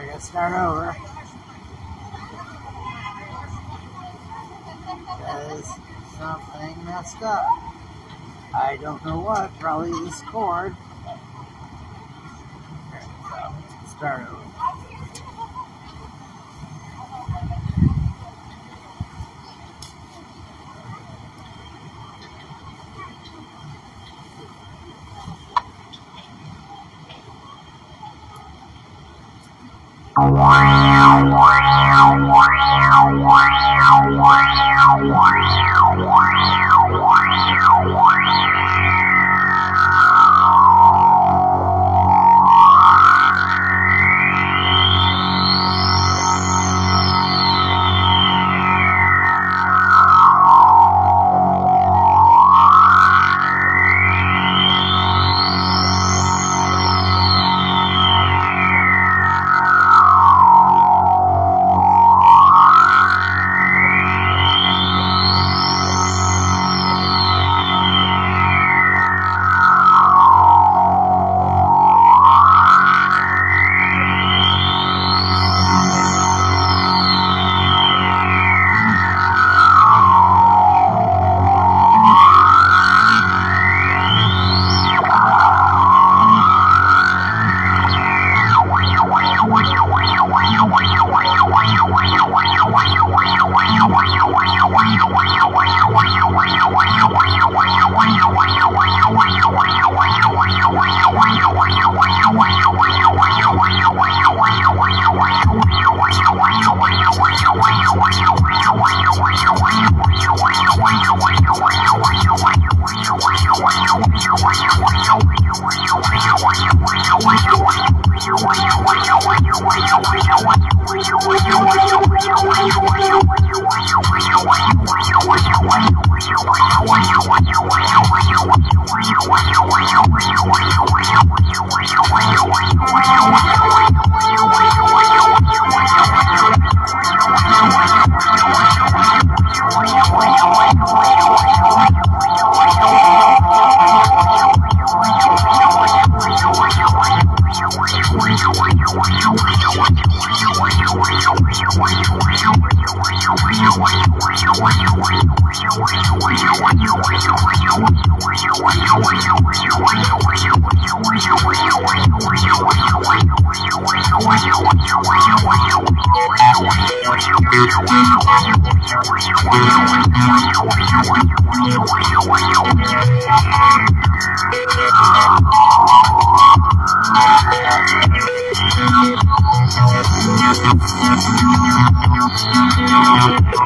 I gotta start over. Because something messed up. I don't know what, probably this cord. We go. Start over. warrior, warrior.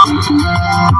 I'm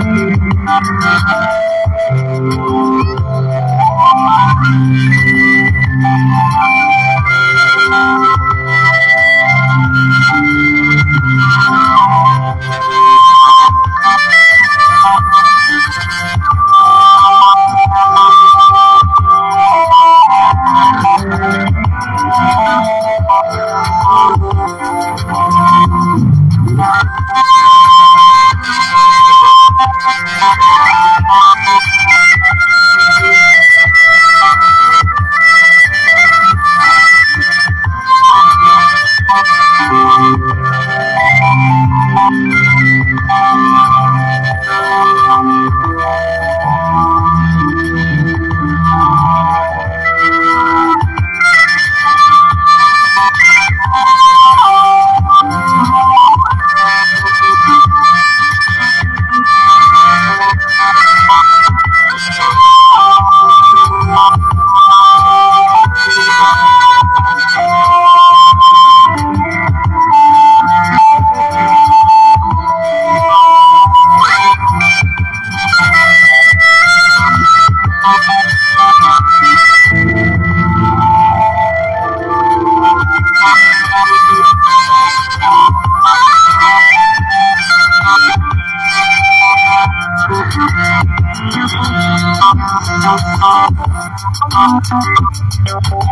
Thank you.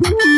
Bye.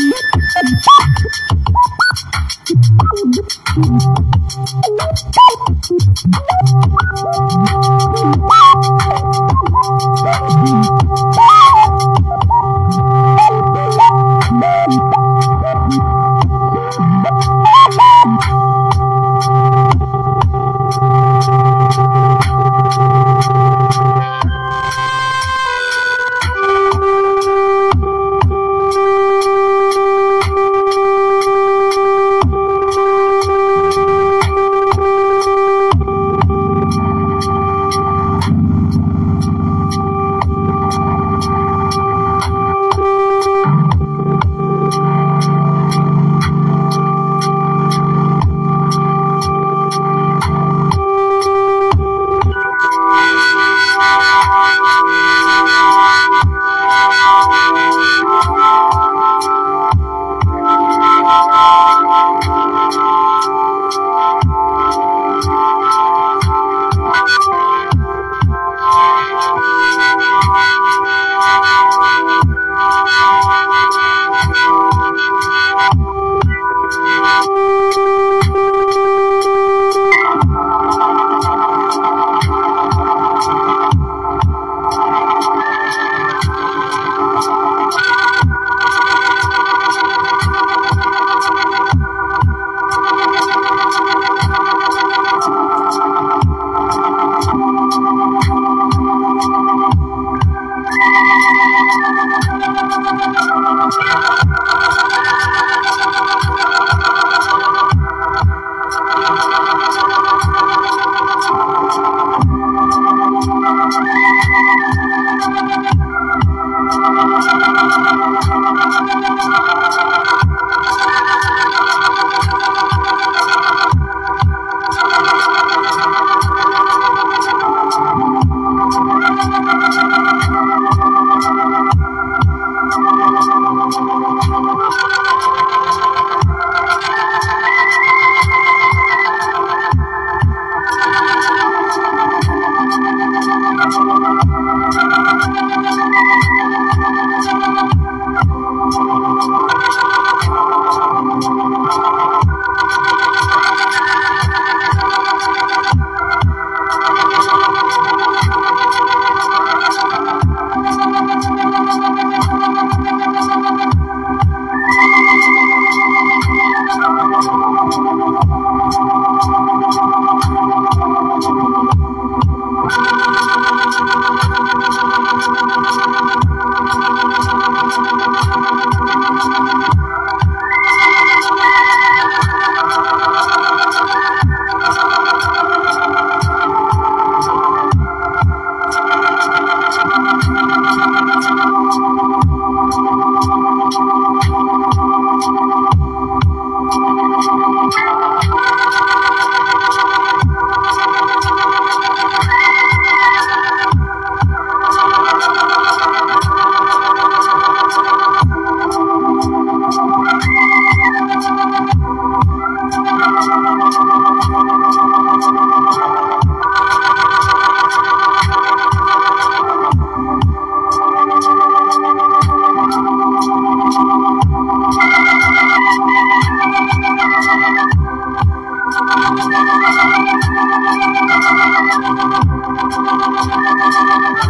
Thank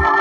you.